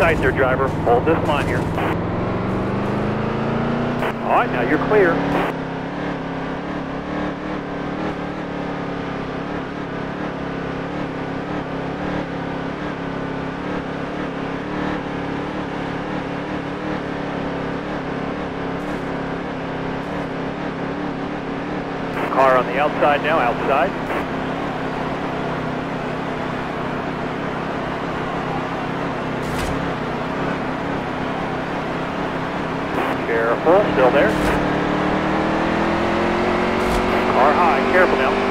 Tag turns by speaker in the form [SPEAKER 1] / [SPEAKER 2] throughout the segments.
[SPEAKER 1] tight there, driver. Hold this line here. All right, now you're clear. Car on the outside now, outside. Careful, still there. Car high, careful now.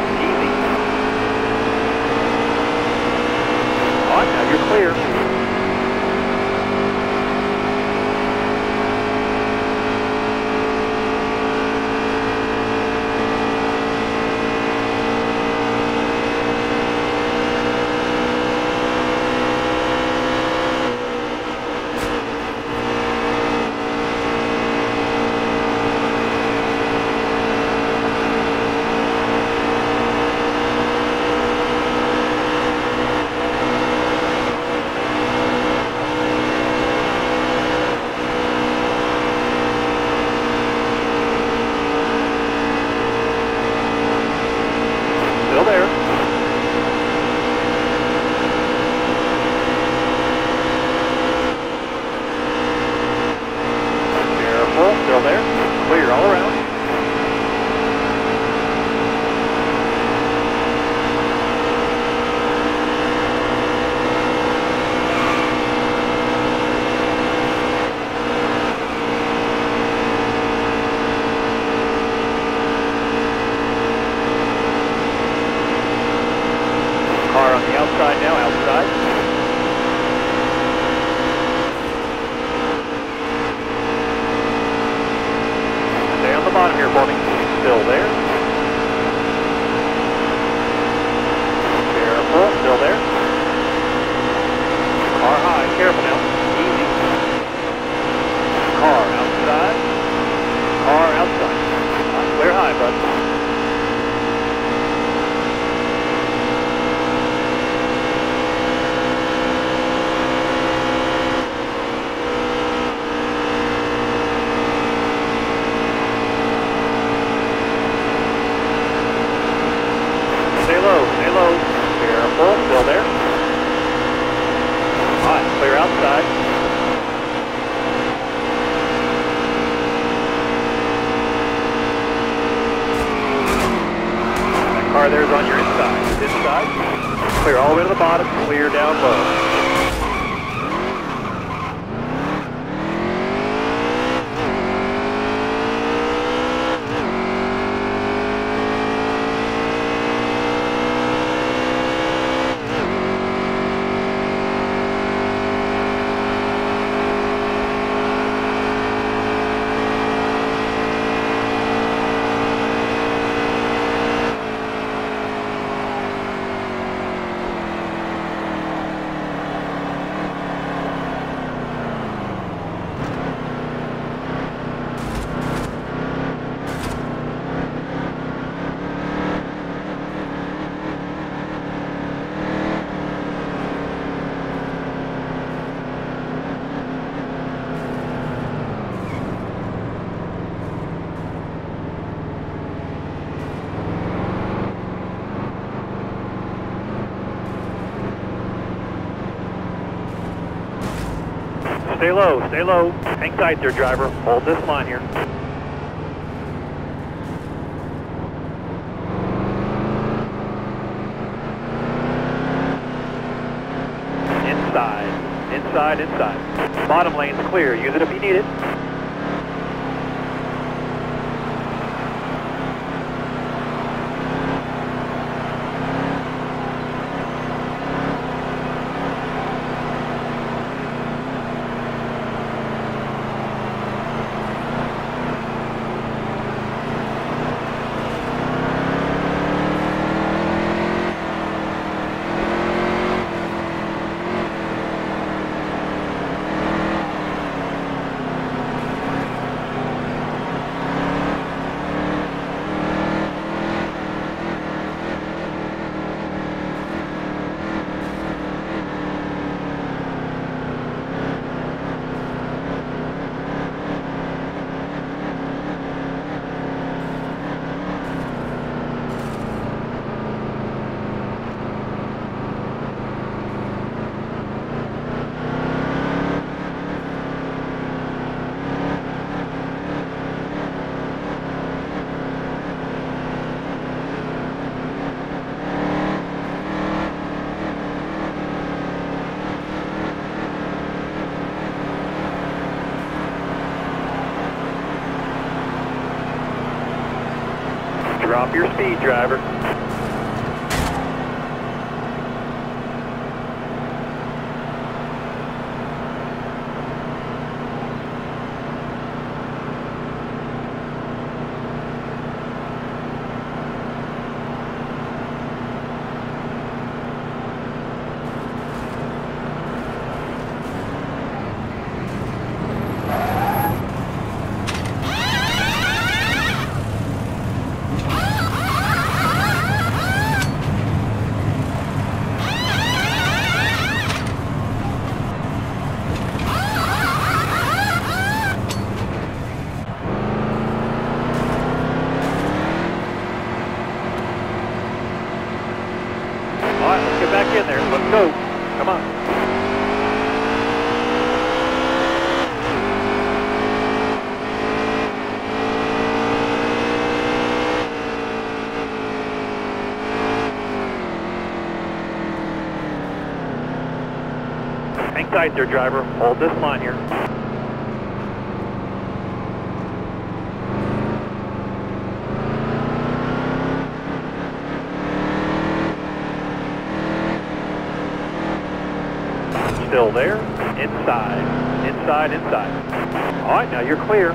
[SPEAKER 1] Clear down low. Stay low, stay low. Hang tight there, driver. Hold this line here. Inside, inside, inside. Bottom lane's clear. Use it if you need it. Drop your speed, driver. All right, let's get back in there. Let's go. Come on. Hang tight there, driver. Hold this line here. Still there. Inside. Inside, inside. All right, now you're clear.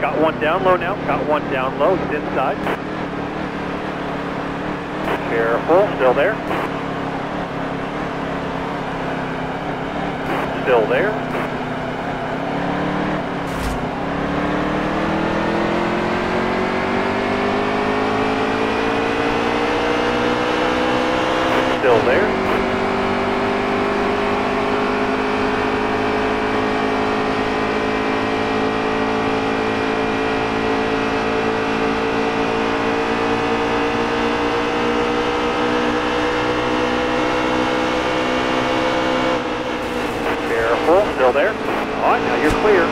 [SPEAKER 1] Got one down low now. Got one down low. He's inside. Careful. Still there. Still there. Still there. Careful. Still there. All right, now you're clear.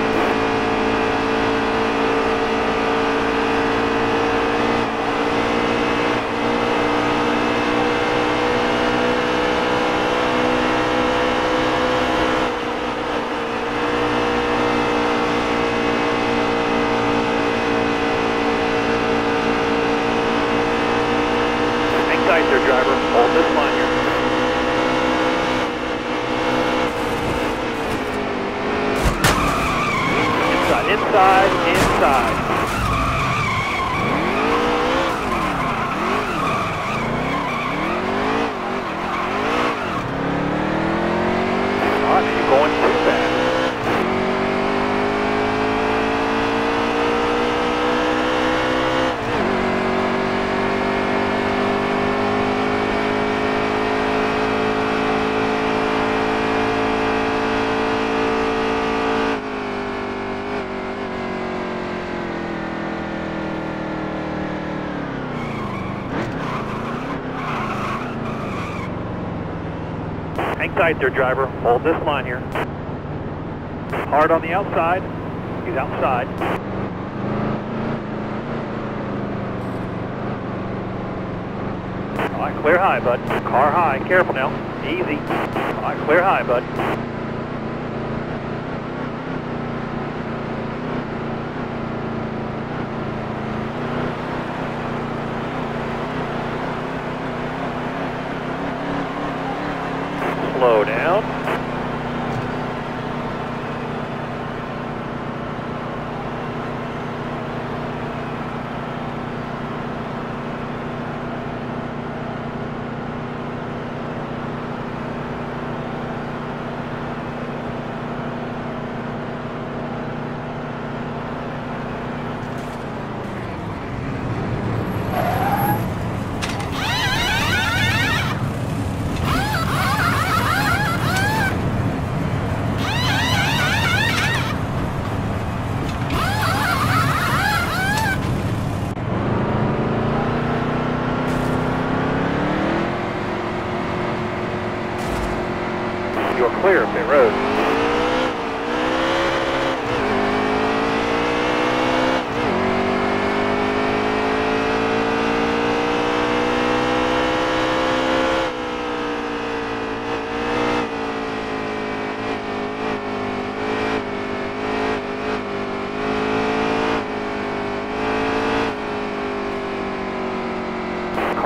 [SPEAKER 1] Hang tight there, driver. Hold this line here. Inside, inside, inside. All right, you're going too fast. Hang tight there, driver. Hold this line here. Hard on the outside. He's outside. All right, clear high, bud. Car high. Careful now. Easy. All right, clear high, bud.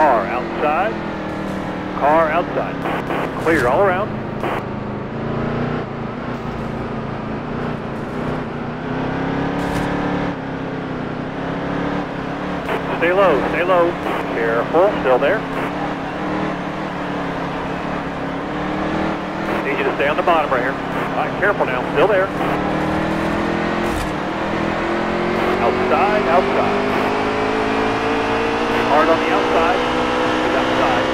[SPEAKER 1] Car outside. Car outside. Clear all around. Stay low, stay low. Careful, still there. Need you to stay on the bottom right here. All right, careful now, still there. Outside, outside. Hard on the outside. He's outside.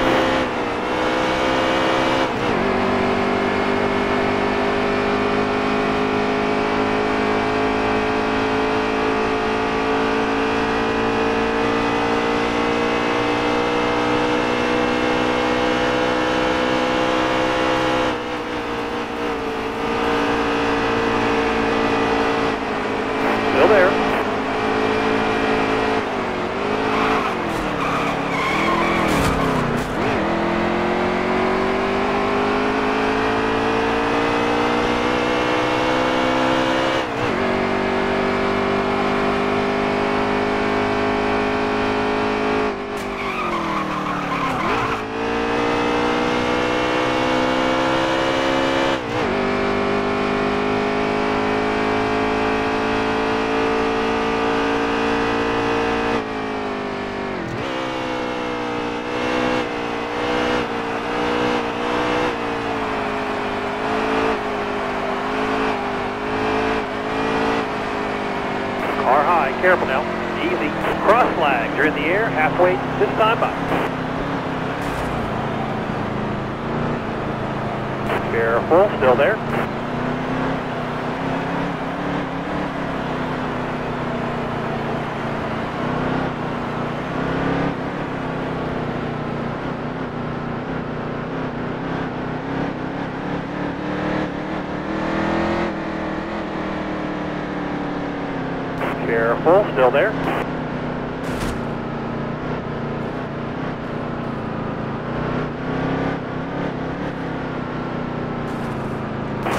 [SPEAKER 1] Still there. Car high, careful Easy. Cross flags, you're in the air, halfway this time by. Careful, still there. Careful, still there.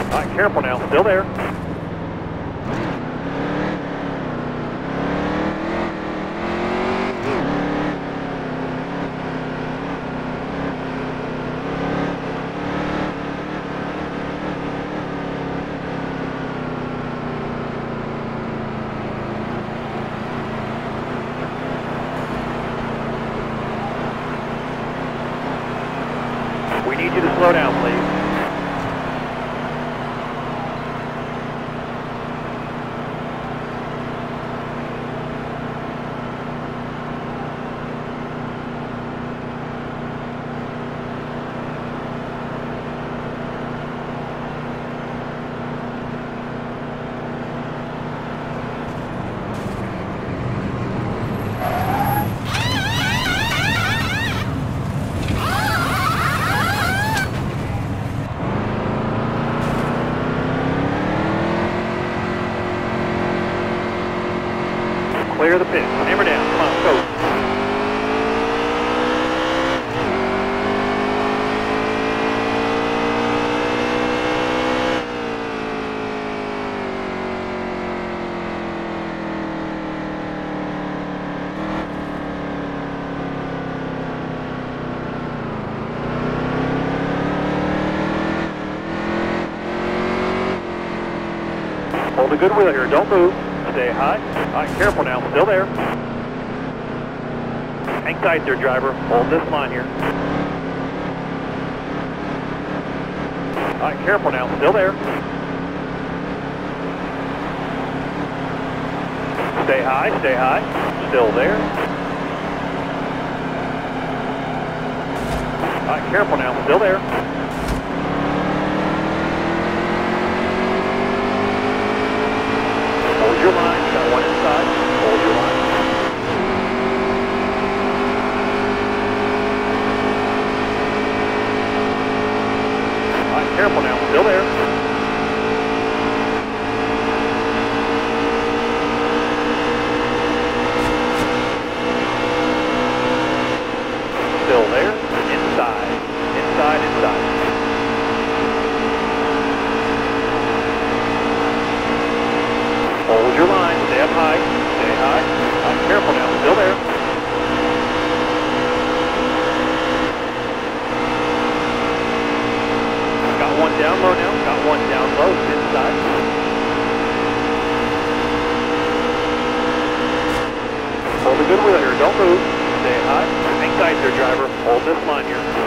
[SPEAKER 1] All right, careful now, still there. We need you to slow down, please. Clear the pit. Hammer down. Come on, go. Hold a good wheel here. Don't move. Stay high. All right, careful now. Still there. Hang tight there, driver. Hold this line here. All right, careful now. Still there. Stay high. Stay high. Still there. All right, careful now. Still there. Don't move. Stay high. Hang tight there, driver. Hold this line here.